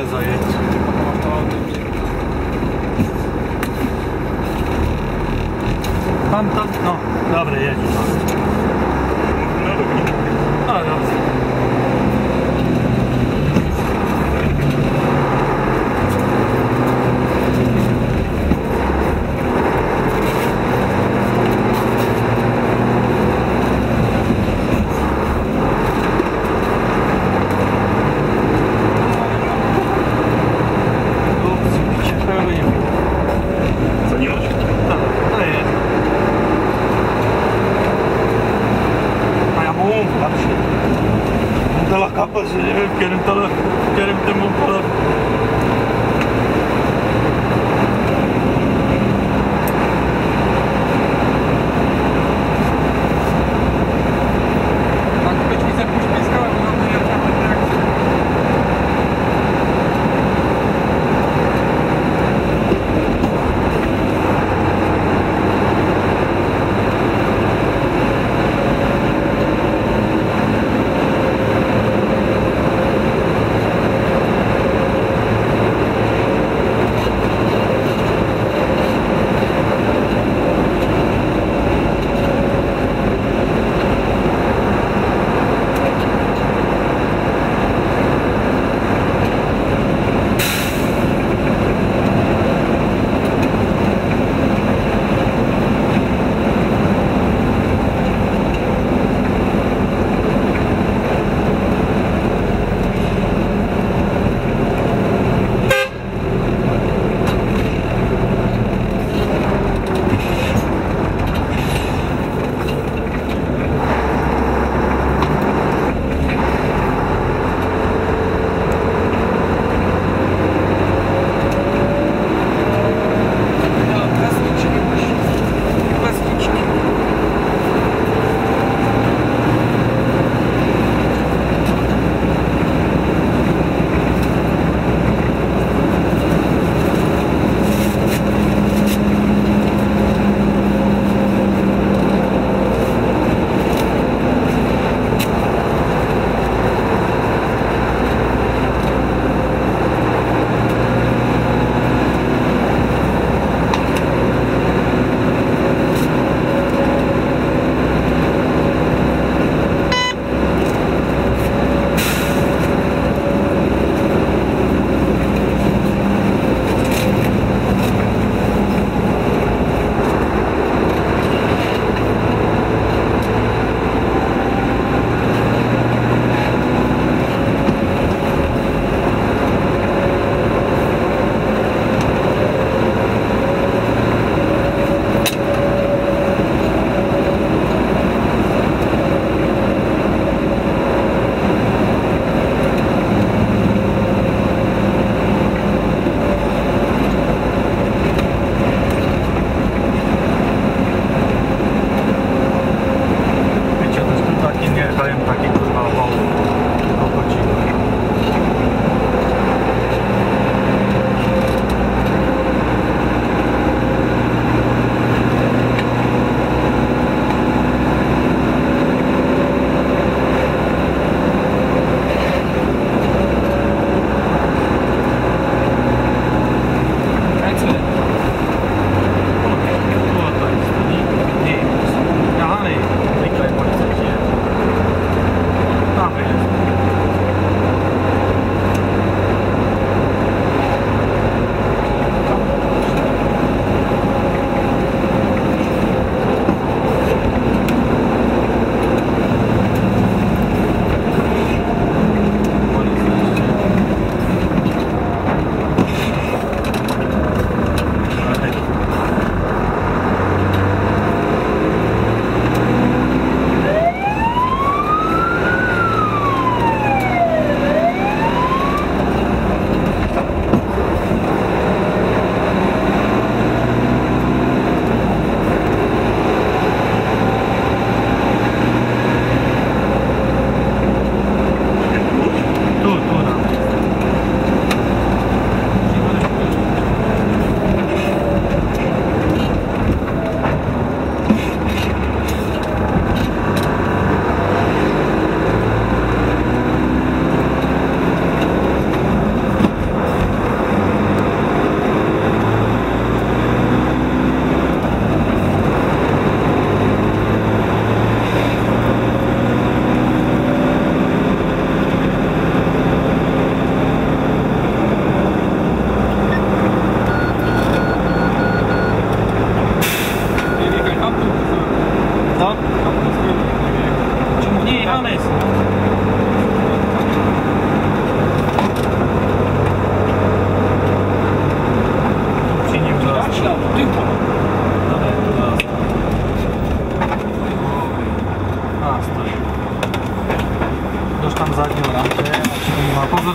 says I uh, talak kapasitesi, öfkenin talak, kerimde mum talak.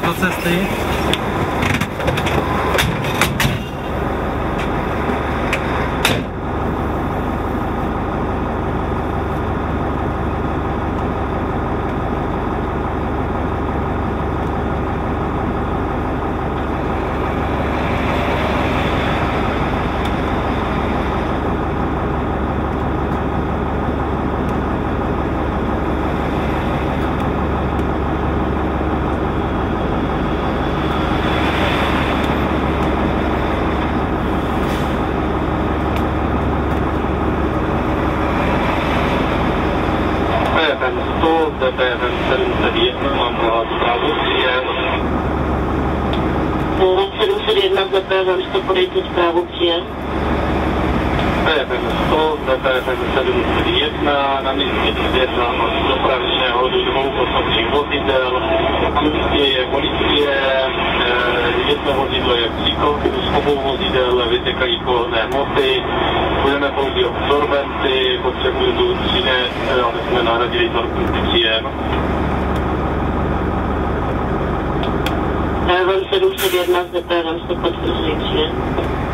do CST 1 mám zprávu příjem. 771 ZP, zalište podejte zprávu příjem. PFM 100, PFM 731, na místě jednám dopravní nehodu dvou osobních vozidel. Na místě je policie, jedno vozidlo je příkop, z obou vozidel vytekají pohonné hmoty, budeme použít absorbenty, potřebuji tu třine, eh, aby jsme nahradili torpy příjem. DPV 701 z DPV 100 potvrzuji příjem.